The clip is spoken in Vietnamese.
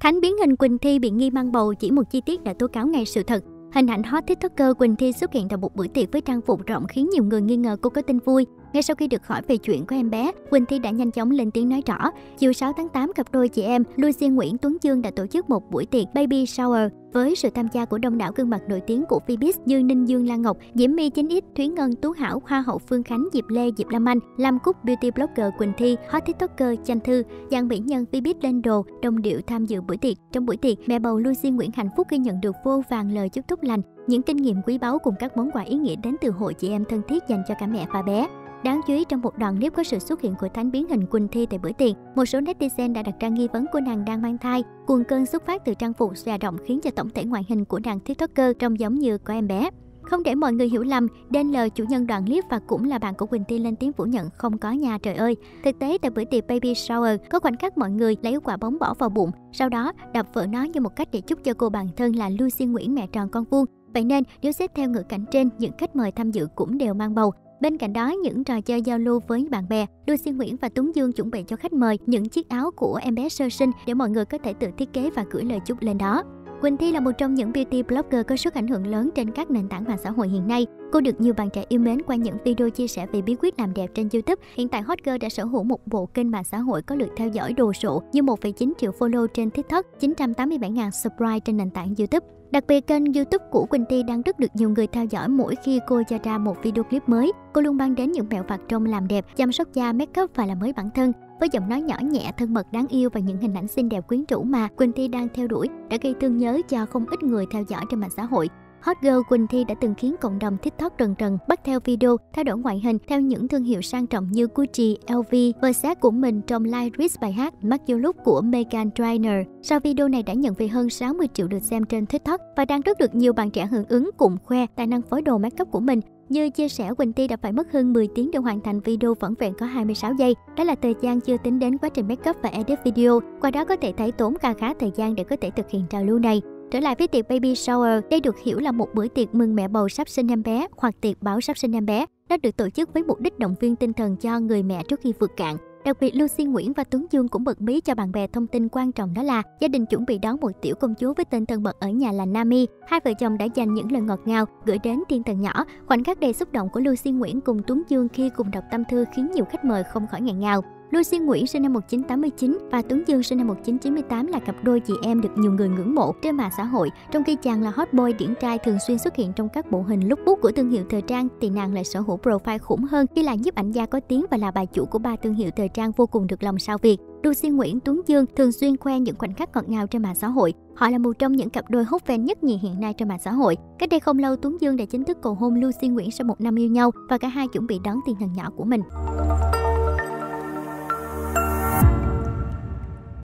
Thánh biến hình Quỳnh Thi bị nghi mang bầu chỉ một chi tiết đã tố cáo ngay sự thật. Hình ảnh hot TikToker Quỳnh Thi xuất hiện tại một buổi tiệc với trang phục rộng khiến nhiều người nghi ngờ cô có tin vui. Ngay sau khi được hỏi về chuyện của em bé, Quỳnh Thi đã nhanh chóng lên tiếng nói rõ. Chiều 6 tháng 8, cặp đôi chị em Lucy Nguyễn Tuấn Dương đã tổ chức một buổi tiệc baby shower với sự tham gia của đông đảo gương mặt nổi tiếng của Phoebus như Ninh Dương Lan Ngọc, Diễm My 9X, Thúy Ngân, Tú Hảo, Hoa hậu Phương Khánh, Diệp Lê, Diệp Lam Anh, Lam Cúc, beauty blogger Quỳnh Thi, hot tiktoker Chanh Thư, dàn mỹ nhân Phoebus lên đồ, đồng điệu tham dự buổi tiệc. Trong buổi tiệc, mẹ bầu Lucy Nguyễn hạnh phúc khi nhận được vô vàng lời chúc tốt lành, những kinh nghiệm quý báu cùng các món quà ý nghĩa đến từ hội chị em thân thiết dành cho cả mẹ và bé. Đáng chú ý trong một đoạn clip có sự xuất hiện của thánh biến hình Quỳnh Thi tại bữa tiệc, một số netizen đã đặt ra nghi vấn cô nàng đang mang thai. Cuồng cơn xuất phát từ trang phục xòe động khiến cho tổng thể ngoại hình của nàng tiktoker trông giống như có em bé. Không để mọi người hiểu lầm, đen L, chủ nhân đoạn clip và cũng là bạn của Quỳnh Thi lên tiếng phủ nhận không có nhà trời ơi. Thực tế tại bữa tiệc baby shower, có khoảnh khắc mọi người lấy quả bóng bỏ vào bụng, sau đó đập vỡ nó như một cách để chúc cho cô bạn thân là Lucy Nguyễn mẹ tròn con vuông. Vậy nên, nếu xét theo ngữ cảnh trên, những khách mời tham dự cũng đều mang bầu. Bên cạnh đó, những trò chơi giao lưu với bạn bè, Lucy Nguyễn và Tuấn Dương chuẩn bị cho khách mời những chiếc áo của em bé sơ sinh để mọi người có thể tự thiết kế và gửi lời chúc lên đó. Quỳnh Thi là một trong những beauty blogger có sức ảnh hưởng lớn trên các nền tảng mạng xã hội hiện nay. Cô được nhiều bạn trẻ yêu mến qua những video chia sẻ về bí quyết làm đẹp trên YouTube. Hiện tại Hot Girl đã sở hữu một bộ kênh mạng xã hội có lượt theo dõi đồ sộ như 1,9 triệu follow trên TikTok, 987.000 subscribe trên nền tảng YouTube. Đặc biệt kênh YouTube của Quỳnh Ti đang rất được nhiều người theo dõi mỗi khi cô cho ra một video clip mới. Cô luôn mang đến những mẹo vặt trong làm đẹp, chăm sóc da, make up và làm mới bản thân. Với giọng nói nhỏ nhẹ, thân mật đáng yêu và những hình ảnh xinh đẹp quyến rũ mà Quỳnh Thi đang theo đuổi đã gây thương nhớ cho không ít người theo dõi trên mạng xã hội. Hot Girl Quỳnh Thi đã từng khiến cộng đồng TikTok rần rần bắt theo video, thay đổi ngoại hình theo những thương hiệu sang trọng như Gucci, LV, Versace của mình trong live read bài hát Mặc dù lúc của Megan Trainor. Sau video này đã nhận về hơn 60 triệu lượt xem trên TikTok và đang rất được nhiều bạn trẻ hưởng ứng cùng khoe tài năng phối đồ make up của mình. Như chia sẻ, Quỳnh Ti đã phải mất hơn 10 tiếng để hoàn thành video vỏn vẹn có 26 giây. Đó là thời gian chưa tính đến quá trình make up và edit video. Qua đó có thể thấy tốn khá khá thời gian để có thể thực hiện trào lưu này. Trở lại với tiệc baby shower, đây được hiểu là một bữa tiệc mừng mẹ bầu sắp sinh em bé hoặc tiệc báo sắp sinh em bé. Nó được tổ chức với mục đích động viên tinh thần cho người mẹ trước khi vượt cạn. Đặc biệt Lucy Nguyễn và Tuấn Dương cũng bật mí cho bạn bè thông tin quan trọng đó là gia đình chuẩn bị đón một tiểu công chúa với tên thân mật ở nhà là Nami. Hai vợ chồng đã dành những lời ngọt ngào, gửi đến thiên thần nhỏ. Khoảnh khắc đầy xúc động của Lucy Nguyễn cùng Tuấn Dương khi cùng đọc tâm thư khiến nhiều khách mời không khỏi ngẹn ngào. Lucy Nguyễn sinh năm 1989 và Tuấn Dương sinh năm 1998 là cặp đôi chị em được nhiều người ngưỡng mộ trên mạng xã hội. Trong khi chàng là hot boy điển trai thường xuyên xuất hiện trong các bộ hình lookbook của thương hiệu thời trang, thì nàng lại sở hữu profile khủng hơn khi là nhiếp ảnh gia có tiếng và là bà chủ của ba thương hiệu thời trang vô cùng được lòng sao Việt. Lucy Nguyễn Tuấn Dương thường xuyên khoe những khoảnh khắc ngọt ngào trên mạng xã hội. Họ là một trong những cặp đôi hút fan nhất nhì hiện nay trên mạng xã hội. Cách đây không lâu, Tuấn Dương đã chính thức cầu hôn Lucy Nguyễn sau một năm yêu nhau và cả hai chuẩn bị đón tiền thần nhỏ của mình.